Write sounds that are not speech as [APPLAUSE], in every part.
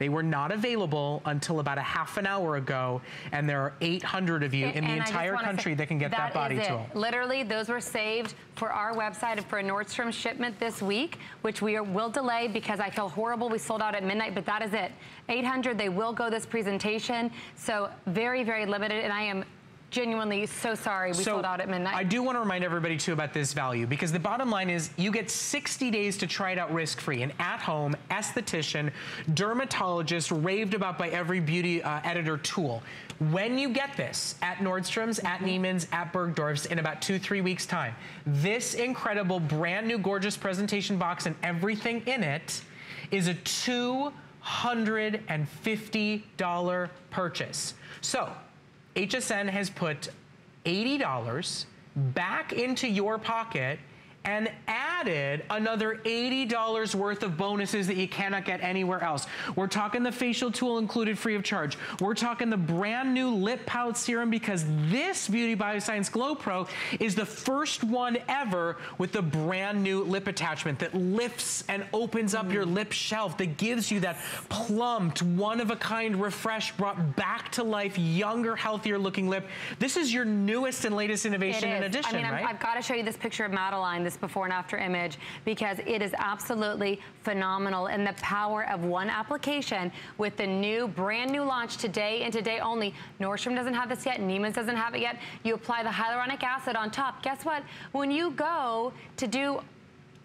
They were not available until about a half an hour ago, and there are 800 of you in the entire country say, that can get that, that body tool. Literally, those were saved for our website and for a Nordstrom shipment this week, which we are, will delay because I feel horrible. We sold out at midnight, but that is it. 800, they will go this presentation. So very, very limited, and I am genuinely so sorry we so sold out at midnight. I do want to remind everybody too about this value because the bottom line is you get 60 days to try it out risk-free. An at-home esthetician, dermatologist, raved about by every beauty uh, editor tool. When you get this at Nordstrom's, at mm-hmm. Neiman's, at Bergdorf's in about two, three weeks time, this incredible brand new gorgeous presentation box and everything in it is a $250 purchase. So HSN has put $80 back into your pocket and added another $80 worth of bonuses that you cannot get anywhere else. We're talking the facial tool included free of charge. We're talking the brand new lip pout serum because this Beauty Bioscience GloPRO is the first one ever with the brand new lip attachment that lifts and opens up mm. your lip shelf that gives you that plumped, one-of-a-kind refresh, brought back to life, younger, healthier looking lip. This is your newest and latest innovation in addition, I mean, right? I've got to show you this picture of Madeline this before and after image because it is absolutely phenomenal and the power of one application with the new, brand new launch today and today only. Nordstrom doesn't have this yet, Neiman's doesn't have it yet. You apply the hyaluronic acid on top. Guess what? When you go to do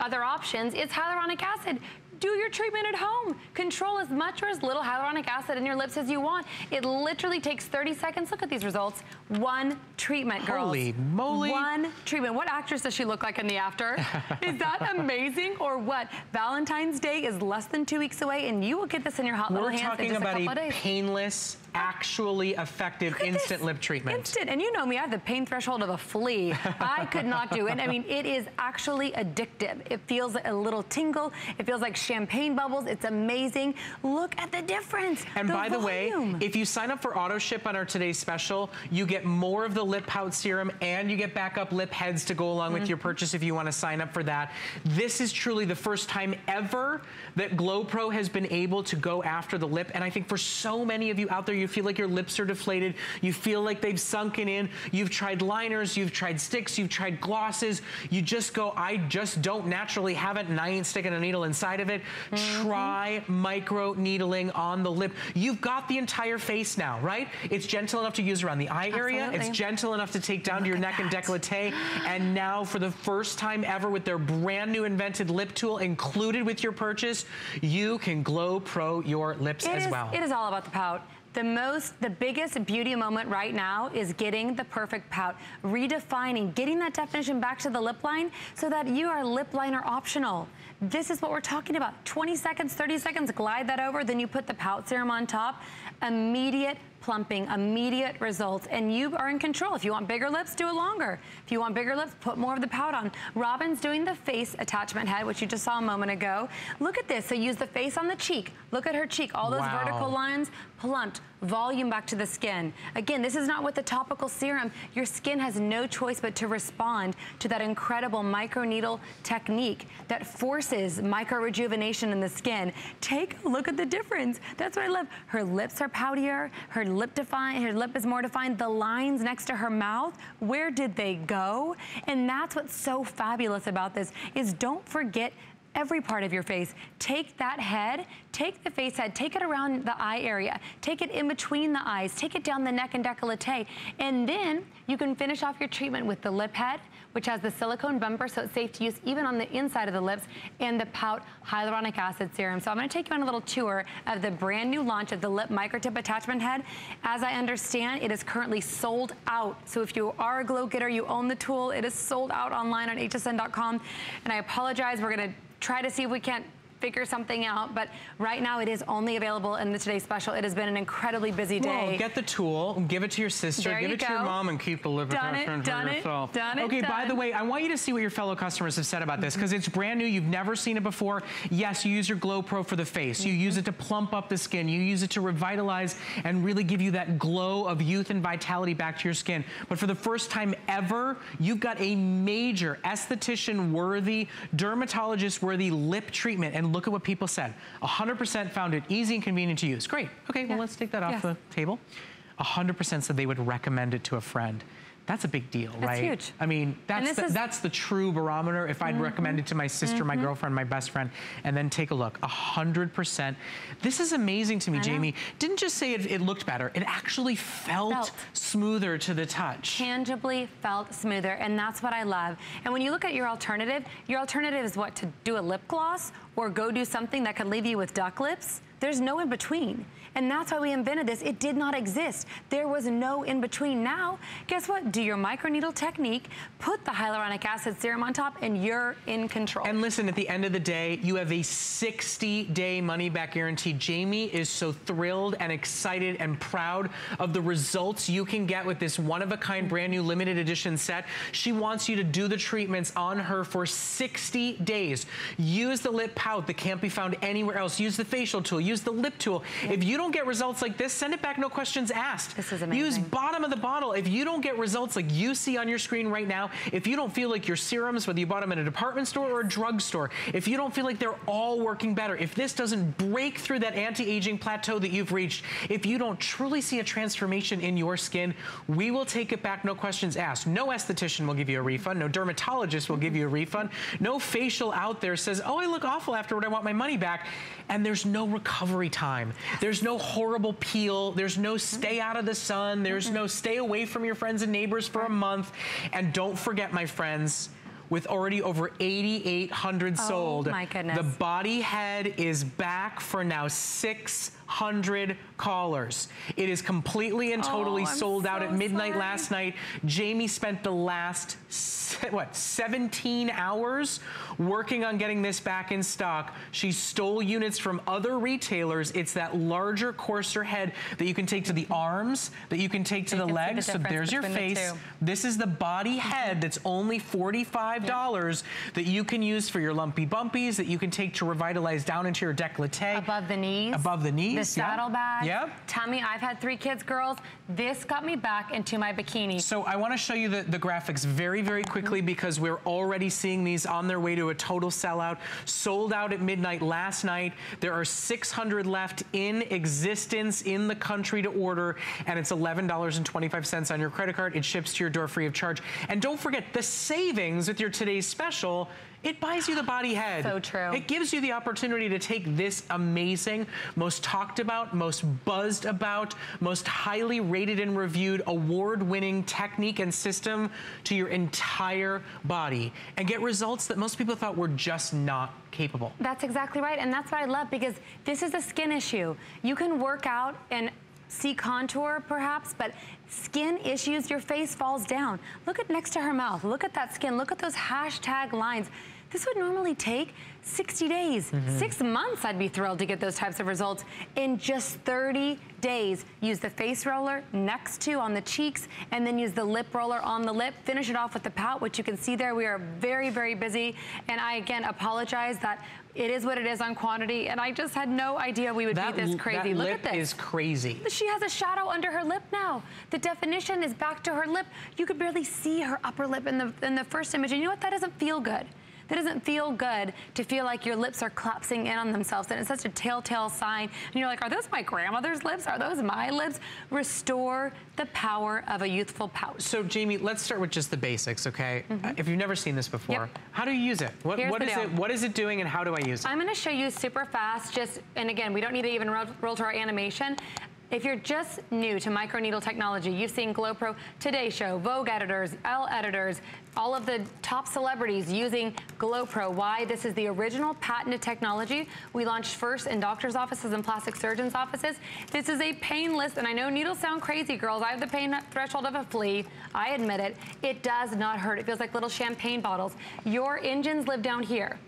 other options, it's hyaluronic acid do your treatment at home. Control as much or as little hyaluronic acid in your lips as you want. It literally takes 30 seconds. Look at these results. One treatment, girls. Holy moly. One treatment. What actress does she look like in the after? [LAUGHS] is that amazing or what? Valentine's Day is less than two weeks away and you will get this in your hot We're little hands in just a couple about a painless, actually effective instant lip treatment. Instant, and you know me, I have the pain threshold of a flea. I could not do it. I mean, it is actually addictive. It feels a little tingle. It feels like champagne bubbles. It's amazing. Look at the difference. And the by volume. the way, if you sign up for auto ship on our today's special, you get more of the lip pout serum and you get backup lip heads to go along mm -hmm. with your mm-hmm. purchase if you want to sign up for that. This is truly the first time ever that GloPRO has been able to go after the lip. And I think for so many of you out there, you feel like your lips are deflated. You feel like they've sunken in. You've tried liners, you've tried sticks, you've tried glosses. You just go, I just don't naturally have it and I ain't sticking a needle inside of it. Mm -hmm. Try micro needling on the lip. You've got the entire face now, right? It's gentle enough to use around the eye area. It's gentle enough to take down Look to your neck that. and décolleté. And now for the first time ever with their brand new invented lip tool included with your purchase, you can GloPRO your lips it as is, well. It is all about the pout. The most, the biggest beauty moment right now is getting the perfect pout, redefining, getting that definition back to the lip line so that you are lip liner optional. This is what we're talking about. 20 seconds, 30 seconds, glide that over, then you put the pout serum on top. Immediate plumping, immediate results, and you are in control. If you want bigger lips, do it longer. If you want bigger lips, put more of the pout on. Robin's doing the face attachment head, which you just saw a moment ago. Look at this. So use the face on the cheek. Look at her cheek. All those wow. vertical lines plumped, volume back to the skin. Again, this is not with the topical serum. Your skin has no choice but to respond to that incredible microneedle technique that forces micro rejuvenation in the skin. Take a look at the difference. That's what I love. Her lips are poutier. Her lip defined, her lip is more defined. The lines next to her mouth, where did they go? And that's what's so fabulous about this is don't forget every part of your face. Take that head, take the face head, take it around the eye area, take it in between the eyes, take it down the neck and décolleté, and then you can finish off your treatment with the lip head, which has the silicone bumper, so it's safe to use even on the inside of the lips, and the Pout Hyaluronic Acid Serum. So I'm gonna take you on a little tour of the brand new launch of the Lip Microtip Attachment Head. As I understand, it is currently sold out. So if you are a glow getter, you own the tool, it is sold out online on hsn.com. And I apologize, we're gonna try to see if we can't figure something out. But right now it is only available in the Today Special. It has been an incredibly busy day. Well, get the tool, give it to your sister, there give you it go. to your mom and keep the liver done it, for done yourself. It, done okay, it, by done. the way, I want you to see what your fellow customers have said about this because it's brand new. You've never seen it before. Yes, you use your GloPRO for the face. You mm -hmm. use it to plump up the skin. You use it to revitalize and really give you that glow of youth and vitality back to your skin. But for the first time ever, you've got a major esthetician-worthy, dermatologist-worthy lip treatment. And and look at what people said. 100% found it easy and convenient to use. Great. Okay, well, let's take that off the table. 100% said they would recommend it to a friend that's a big deal, that's right? huge. I mean, that's the, that's the true barometer. If I'd mm -hmm. recommend it to my sister, mm -hmm. my mm-hmm. girlfriend, my best friend, and then take a look, 100%. This is amazing to me, Jamie. Didn't just say it, it, looked better. It actually felt, felt smoother to the touch. Tangibly felt smoother, and that's what I love. And when you look at your alternative, your alternative is what, to do a lip gloss or go do something that could leave you with duck lips? There's no in between. And that's why we invented this. It did not exist. There was no in between. Now, guess what? Do your microneedle technique, put the hyaluronic acid serum on top, and you're in control. And listen, at the end of the day, you have a 60-day money-back guarantee. Jamie is so thrilled and excited and proud of the results you can get with this one-of-a-kind brand new limited edition set. She wants you to do the treatments on her for 60 days. Use the lip pout that can't be found anywhere else. Use the facial tool. Use the lip tool. If you don't get results like this, send it back, no questions asked. This is amazing. Use bottom of the bottle. If you don't get results like you see on your screen right now, if you don't feel like your serums, whether you bought them in a department store or a drugstore, if you don't feel like they're all working better, if this doesn't break through that anti-aging plateau that you've reached, if you don't truly see a transformation in your skin, we will take it back, no questions asked. No esthetician will give you a refund. No dermatologist will give you a refund. No facial out there says, oh, I look awful afterward, I want my money back. And there's no recovery time. There's no horrible peel. There's no stay out of the sun. There's no stay away from your friends and neighbors for a month. And don't forget, my friends, with already over 8,800 oh, sold. my goodness. The body head is back for now six 100 callers. It is completely and totally oh, sold so out at midnight sorry. last night. Jamie spent the last, what, 17 hours working on getting this back in stock. She stole units from other retailers. It's that larger, coarser head that you can take to the arms, that you can take to the legs. The so there's your face. The this is the body head that's only $45 yep. that you can use for your lumpy bumpies, that you can take to revitalize down into your décolleté. Above the knees. Above the knees the saddlebag. Yep. Tummy, I've had three kids, girls. This got me back into my bikini. So I want to show you the, the graphics very, very quickly mm -hmm. because we're already seeing these on their way to a total sellout. Sold out at midnight last night. There are 600 left in existence in the country to order, and it's $11.25 on your credit card. It ships to your door free of charge. And don't forget, the savings with your today's special it buys you the body head. So true. It gives you the opportunity to take this amazing, most talked about, most buzzed about, most highly rated and reviewed, award-winning technique and system to your entire body and get results that most people thought were just not capable. That's exactly right. And that's what I love because this is a skin issue. You can work out and see contour perhaps, but skin issues, your face falls down. Look at next to her mouth. Look at that skin. Look at those hashtag lines. This would normally take 60 days, mm -hmm. six months, I'd be thrilled to get those types of results. In just 30 days, use the face roller next to on the cheeks, and then use the lip roller on the lip. Finish it off with the pout, which you can see there. We are very, very busy. And I, again, apologize that it is what it is on quantity, and I just had no idea we would that, be this crazy. Look at this. is crazy. She has a shadow under her lip now. The definition is back to her lip. You could barely see her upper lip in the in the first image, and you know what? That doesn't feel good. That doesn't feel good to feel like your lips are collapsing in on themselves. And it's such a telltale sign. And you're like, are those my grandmother's lips? Are those my lips? Restore the power of a youthful pout. So Jamie, let's start with just the basics, okay? Mm -hmm. uh, if you've never seen this before, yep. how do you use it? What, what is it? What is it doing and how do I use it? I'm gonna show you super fast, just, and again, we don't need to even roll, roll to our animation. If you're just new to microneedle technology, you've seen GloPro, Today Show, Vogue editors, Elle editors, all of the top celebrities using GloPro. Why? This is the original patented technology. We launched first in doctor's offices and plastic surgeons' offices. This is a painless, and I know needles sound crazy, girls. I have the pain threshold of a flea. I admit it. It does not hurt. It feels like little champagne bottles. Your engines live down here.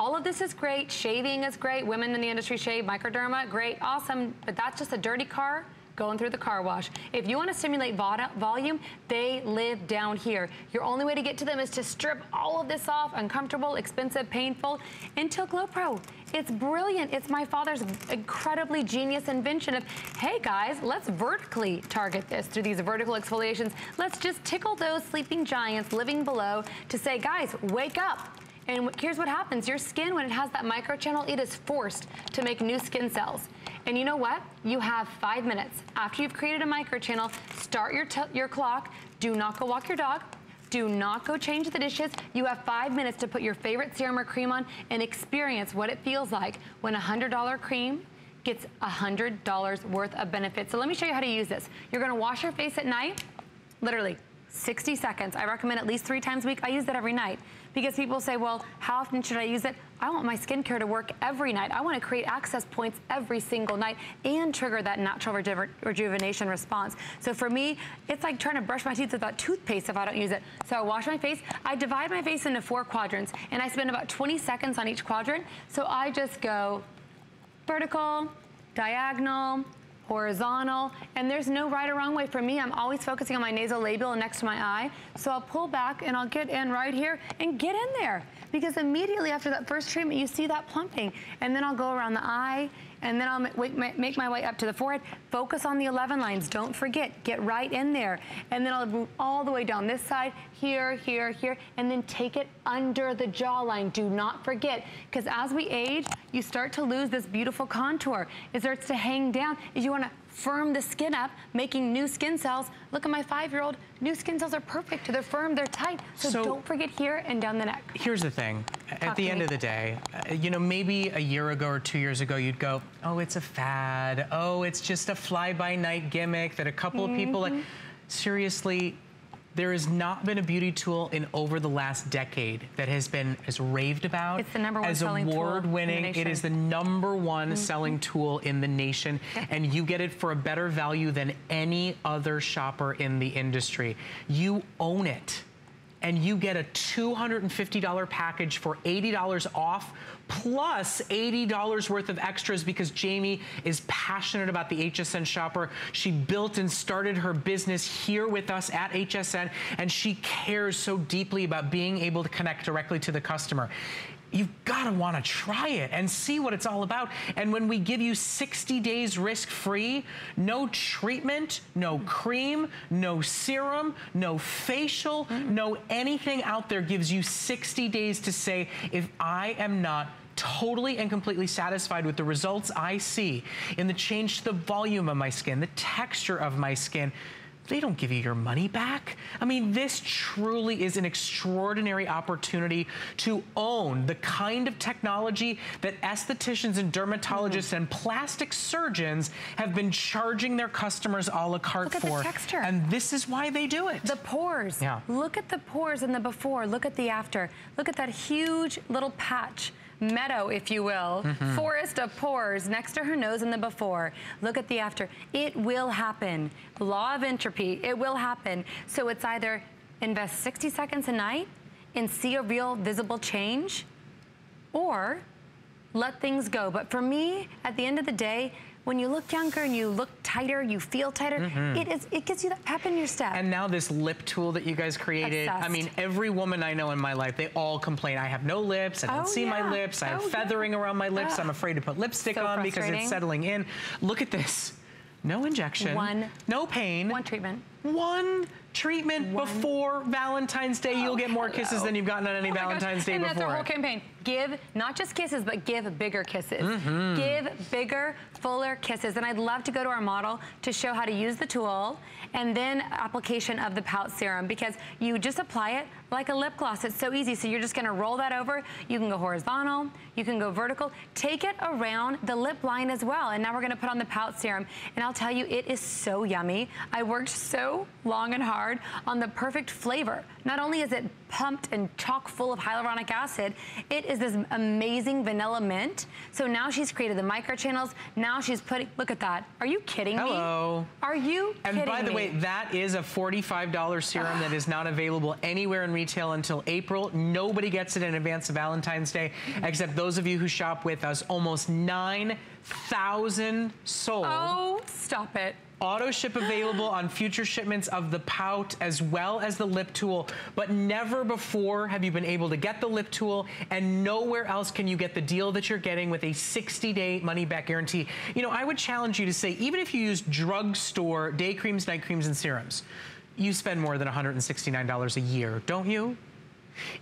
All of this is great. Shaving is great. Women in the industry shave. Microderma, great, awesome. But that's just a dirty car going through the car wash. If you want to stimulate volume, they live down here. Your only way to get to them is to strip all of this off, uncomfortable, expensive, painful, until GloPRO. It's brilliant. It's my father's incredibly genius invention of, hey guys, let's vertically target this through these vertical exfoliations. Let's just tickle those sleeping giants living below to say, guys, wake up And here's what happens. Your skin, when it has that microchannel, it is forced to make new skin cells. And you know what? You have five minutes. After you've created a microchannel, start your, your clock. Do not go walk your dog. Do not go change the dishes. You have five minutes to put your favorite serum or cream on and experience what it feels like when a $100 cream gets $100 worth of benefit. So let me show you how to use this. You're gonna wash your face at night, literally 60 seconds. I recommend at least three times a week. I use that every night because people say, well, how often should I use it? I want my skincare to work every night. I want to create access points every single night and trigger that natural reju rejuvenation response. So for me, it's like trying to brush my teeth without toothpaste if I don't use it. So I wash my face. I divide my face into four quadrants and I spend about 20 seconds on each quadrant. So I just go vertical, diagonal, horizontal, and there's no right or wrong way for me. I'm always focusing on my nasolabial next to my eye. So I'll pull back and I'll get in right here and get in there. Because immediately after that first treatment, you see that plumping. And then I'll go around the eye and then I'll make my way up to the forehead. Focus on the 11 lines. Don't forget, get right in there. And then I'll move all the way down this side, here, here, here, and then take it under the jawline. Do not forget, because as we age, you start to lose this beautiful contour. It starts to hang down. You want to firm the skin up, making new skin cells. Look at my five-year-old. New skin cells are perfect. They're firm, they're tight. So, so, don't forget here and down the neck. Here's the thing. Talk At the end me. of the day, uh, you know, maybe a year ago or two years ago, you'd go, oh, it's a fad. Oh, it's just a fly-by-night gimmick that a couple mm -hmm. of people like. Mm-hmm. Seriously, there has not been a beauty tool in over the last decade that has been as raved about. It's the number one as selling award winning. It is the number one mm -hmm. selling tool in the nation, yeah. [LAUGHS] and you get it for a better value than any other shopper in the industry. You own it and you get a $250 package for $80 off plus $80 worth of extras because Jamie is passionate about the HSN shopper. She built and started her business here with us at HSN and she cares so deeply about being able to connect directly to the customer you've got to want to try it and see what it's all about. And when we give you 60 days risk-free, no treatment, no cream, no serum, no facial, mm. no anything out there gives you 60 days to say, if I am not totally and completely satisfied with the results I see in the change to the volume of my skin, the texture of my skin, they don't give you your money back. I mean, this truly is an extraordinary opportunity to own the kind of technology that estheticians and dermatologists mm and plastic surgeons have been charging their customers a la carte Look for. At the texture. And this is why they do it. The pores. Yeah. Look at the pores in the before. Look at the after. Look at that huge little patch meadow, if you will, mm -hmm. forest of pores next to her nose in the before. Look at the after. It will happen. Law of entropy, it will happen. So it's either invest 60 seconds a night and see a real visible change, or let things go. But for me, at the end of the day, when you look younger and you look tighter, you feel tighter, mm -hmm. it, is, it gives you that pep in your step. And now this lip tool that you guys created, Obsessed. I mean, every woman I know in my life, they all complain, I have no lips, I don't oh, see yeah. my lips, I have oh, feathering yeah. around my lips, I'm afraid to put lipstick so on because it's settling in. Look at this. No injection. One. No pain. One treatment. One treatment One. before Valentine's Day. Oh, You'll get more hello. kisses than you've gotten on any oh Valentine's Day and before. And that's our whole campaign. Give not just kisses, but give bigger kisses. Mm -hmm. Give bigger, fuller kisses. And I'd love to go to our model to show how to use the tool and then application of the pout serum because you just apply it like a lip gloss. It's so easy. So you're just gonna roll that over. You can go horizontal, you can go vertical. Take it around the lip line as well. And now we're gonna put on the pout serum. And I'll tell you, it is so yummy. I worked so long and hard on the perfect flavor. Not only is it pumped and chock full of hyaluronic acid, it is this amazing vanilla mint. So now she's created the microchannels. Now she's putting, look at that. Are you kidding Hello. me? Hello. Are you and kidding by the me? way, that is a $45 serum that is not available anywhere in retail until April. Nobody gets it in advance of Valentine's Day, except those of you who shop with us. Almost 9,000 sold. Oh, stop it auto ship available on future shipments of the pout as well as the lip tool, but never before have you been able to get the lip tool and nowhere else can you get the deal that you're getting with a 60-day money-back guarantee. You know, I would challenge you to say, even if you use drugstore day creams, night creams, and serums, you spend more than $169 a year, don't you?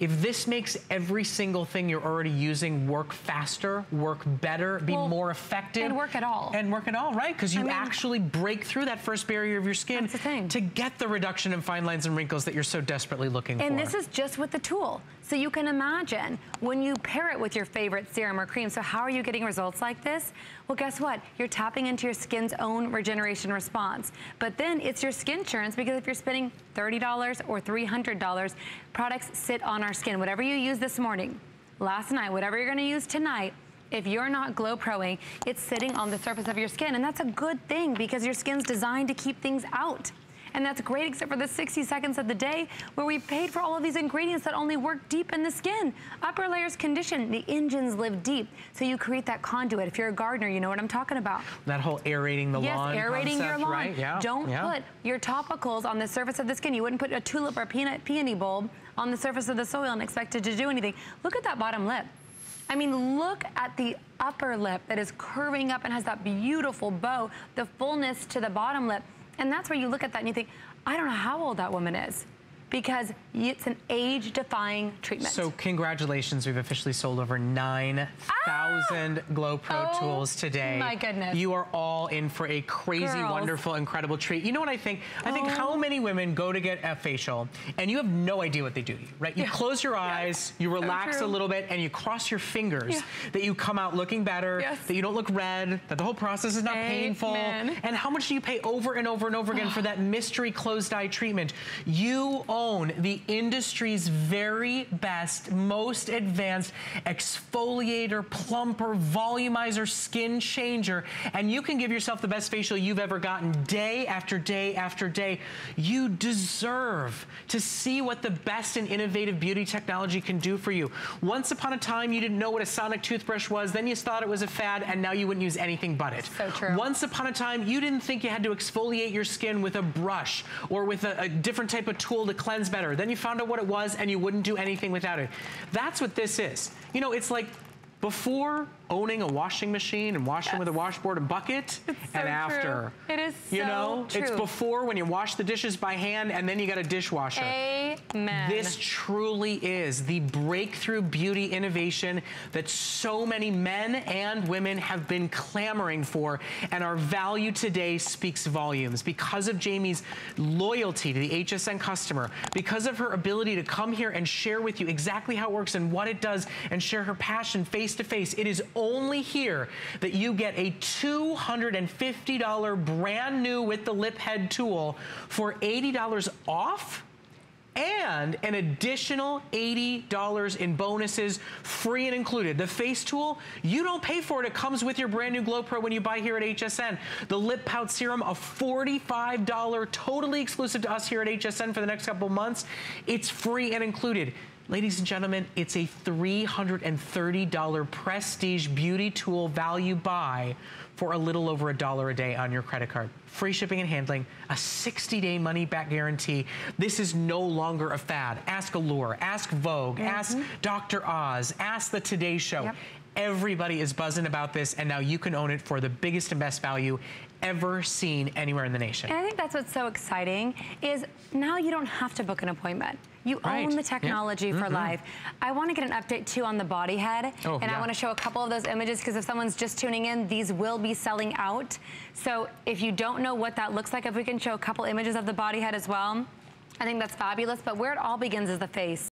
If this makes every single thing you're already using work faster, work better, be Well, more effective. and work at all. And work at all, right? Because you I mean- actually break through that first barrier of your skin That's the thing. to get the reduction in fine lines and wrinkles that you're so desperately looking And for. And this is just with the tool. So you can imagine when you pair it with your favorite serum or cream. So how are you getting results like this? Well, guess what? You're tapping into your skin's own regeneration response. But then it's your skin insurance because if you're spending $30 or $300, products sit on our skin. Whatever you use this morning, last night, whatever you're gonna use tonight, if you're not glow proing, it's sitting on the surface of your skin. And that's a good thing because your skin's designed to keep things out. And that's great except for the 60 seconds of the day where we paid for all of these ingredients that only work deep in the skin. Upper layers condition, the engines live deep. So you create that conduit. If you're a gardener, you know what I'm talking about. that whole aerating the yes, lawn aerating your lawn. right? Yeah. Don't yeah. put your topicals on the surface of the skin. You wouldn't put a tulip or peanut, peony bulb on the surface of the soil and expect it to do anything. Look at that bottom lip. I mean, look at the upper lip that is curving up and has that beautiful bow, the fullness to the bottom lip. And that's where you look at that and you think, I don't know how old that woman is because it's an age-defying treatment. So congratulations, we've officially sold over 9,000 ah! GloPRO Oh, tools today. my goodness. You are all in for a crazy, Girls. wonderful, incredible treat. You know what I think? I think how oh. many women go to get a facial and you have no idea what they do to you, right? You Yeah. close your eyes, you relax a little bit, and you cross your fingers Yeah. that you come out looking better, Yes. that you don't look red, that the whole process is not painful. And how much do you pay over and over and over again for that [SIGHS] mystery closed eye treatment? You own the industry's very best, most advanced exfoliator, plumper, volumizer, skin changer, and you can give yourself the best facial you've ever gotten day after day after day. You deserve to see what the best and innovative beauty technology can do for you. Once upon a time, you didn't know what a sonic toothbrush was, then you thought it was a fad, and now you wouldn't use anything but it. So true. Once upon a time, you didn't think you had to exfoliate your skin with a brush or with a, a different type of tool to cleanse better. Then you found out what it was and you wouldn't do anything without it. That's what this is. You know, it's like before owning a washing machine and washing with a washboard and bucket so and after. true. It is You so know, it's before when you wash the dishes by hand and then you got a dishwasher. Amen. This truly is the breakthrough beauty innovation that so many men and women have been clamoring for, and our value today speaks volumes because of Jamie's loyalty to the HSN customer, because of her ability to come here and share with you exactly how it works and what it does, and share her passion face to face. It is only here that you get a $250 brand new with the lip head tool for $80 off and an additional $80 in bonuses, free and included. The face tool, you don't pay for it. It comes with your brand new GloPRO when you buy here at HSN. The lip pout serum, a $45, totally exclusive to us here at HSN for the next couple months. It's free and included. Ladies and gentlemen, it's a $330 prestige beauty tool value buy for a little over a dollar a day on your credit card. Free shipping and handling, a 60-day money-back guarantee. This is no longer a fad. Ask Allure, ask Vogue, mm-hmm. ask Dr. Oz, ask The Today Show. Yep. Everybody is buzzing about this, and now you can own it for the biggest and best value ever seen anywhere in the nation. And I think that's what's so exciting is now you don't have to book an appointment. You Right. own the technology for mm-hmm. life. I want to get an update too on the body head. Oh, and I want to show a couple of those images because if someone's just tuning in, these will be selling out. So if you don't know what that looks like, if we can show a couple images of the body head as well, I think that's fabulous. But where it all begins is the face.